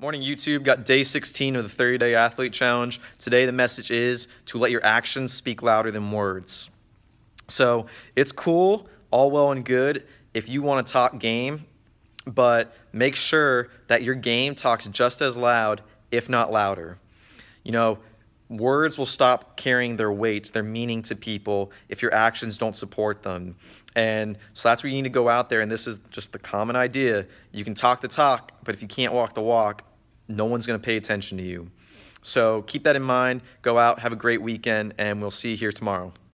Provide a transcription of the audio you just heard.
Morning YouTube, got day 16 of the 30 day athlete challenge. Today the message is to let your actions speak louder than words. So it's cool, all well and good if you want to talk game, but make sure that your game talks just as loud, if not louder. You know, words will stop carrying their weight, their meaning to people if your actions don't support them. And so that's where you need to go out there, and this is just the common idea. You can talk the talk, but if you can't walk the walk, no one's going to pay attention to you. So keep that in mind. Go out, have a great weekend, and we'll see you here tomorrow.